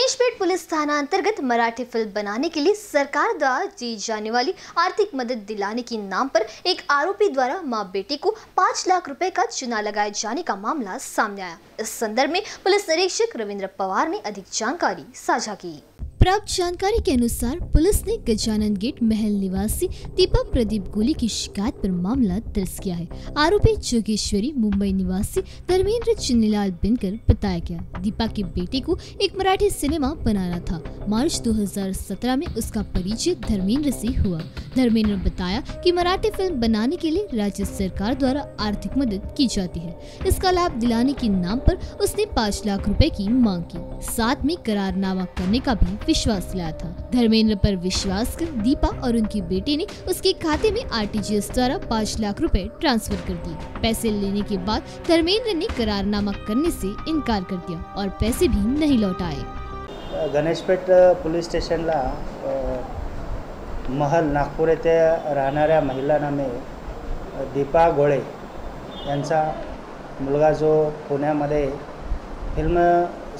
Ganeshpeth police थाना अंतर्गत Marathi film बनाने के लिए सरकार द्वारा दी जाने वाली आर्थिक मदद दिलाने के नाम पर एक आरोपी द्वारा माँ बेटे को पाँच लाख रुपए का चुना लगाए जाने का मामला सामने आया। इस संदर्भ में पुलिस निरीक्षक रविंद्र पवार ने अधिक जानकारी साझा की। प्राप्त जानकारी के अनुसार पुलिस ने गजानन गेट महल निवासी दीपा प्रदीप गोली की शिकायत पर मामला दर्ज किया है। आरोपी जोगेश्वरी, मुंबई निवासी धर्मेंद्र चुन्नीलाल बिनकर बताया गया, दीपा के बेटे को एक मराठी सिनेमा बनाना था। मार्च 2017 में उसका परिचय धर्मेंद्र से हुआ। धर्मेंद्र ने बताया कि मराठी फ़िल्म बनाने के लिए राज्य सरकार द्वारा आर्थिक मदद की जाती है। इसका लाभ दिलाने के नाम पर उसने पाँच लाख रुपए की मांग की। साथ में करारनामा करने का भी विश्वास दिलाया था। धर्मेंद्र पर विश्वास कर दीपा और उनके बेटे ने उसके खाते में आरटीजीएस द्वारा पाँच लाख रुपए ट्रांसफ़र कर दिए। पैसे लेने के बाद धर्मेंद्र ने करारनामा करने से इनकार कर दिया और पैसे भी नहीं लौटाए गणेशपेठ पोलीस स्टेशनला महल नागपूर येथे राहणाऱ्या महिला नामे दीपा गोळे मुलगा जो पुण्यामध्ये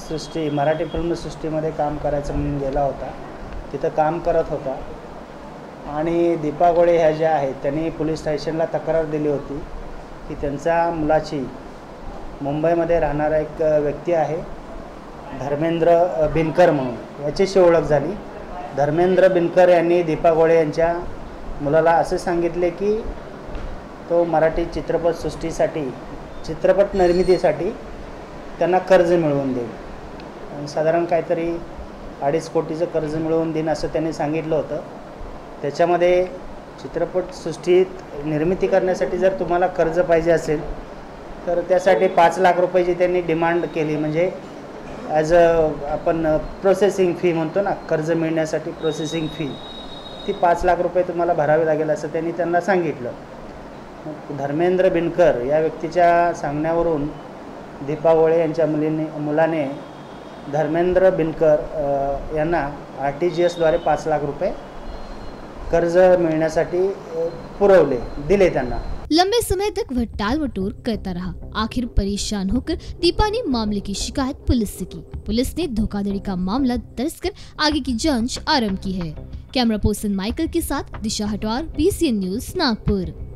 सृष्टी मराठी फिल्मसृष्टीमध्ये काम करायचं म्हणून गेला होता. तिथं काम करत होता. आणि दीपा गोळे ह्या ज्या आहेत त्यांनी पोलीस स्टेशनला तक्रार दिली होती की त्यांच्या मुलाची मुंबईमध्ये राहणारा एक व्यक्ती आहे धर्मेंद्र बिनकर म्हणून. याच्याशी ओळख झाली. धर्मेंद्र बिनकर यांनी दीपा गोळे यांच्या मुलाला असे सांगितले की तो मराठी चित्रपटसृष्टीसाठी चित्रपट निर्मितीसाठी त्यांना कर्ज मिळवून देईल. आणि साधारण काहीतरी अडीच कोटीचं कर्ज मिळवून देईन असं त्यांनी सांगितलं होतं. त्याच्यामध्ये चित्रपटसृष्टीत निर्मिती करण्यासाठी जर तुम्हाला कर्ज पाहिजे असेल तर त्यासाठी पाच लाख रुपयाची त्यांनी डिमांड केली म्हणजे ॲज अ आपण प्रोसेसिंग फी म्हणतो ना कर्ज मिळण्यासाठी प्रोसेसिंग फी ती पाच लाख रुपये तुम्हाला भरावी लागेल असं त्यांनी त्यांना सांगितलं. धर्मेंद्र बिनकर या व्यक्तीच्या सांगण्यावरून दीपा यांच्या मुलीने मुलाने धर्मेंद्र बिनकर यांना आर टी जी एसद्वारे पाच लाख रुपये कर्ज मिळण्यासाठी पुरवले, दिले त्यांना. लंबे समय तक वह टाल मटोल करता रहा. आखिर परेशान होकर दीपा ने मामले की शिकायत पुलिस से की. पुलिस ने धोखाधड़ी का मामला दर्ज कर आगे की जाँच आरंभ की है। कैमरा पर्सन माइकल के साथ दिशा हटवार पीसीएन न्यूज़ नागपुर।